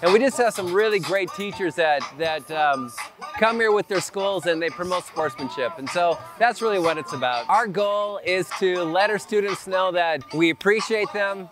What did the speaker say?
And we just have some really great teachers that, that um, come here with their schools and they promote sportsmanship. And so that's really what it's about. Our goal is to let our students know that we appreciate them,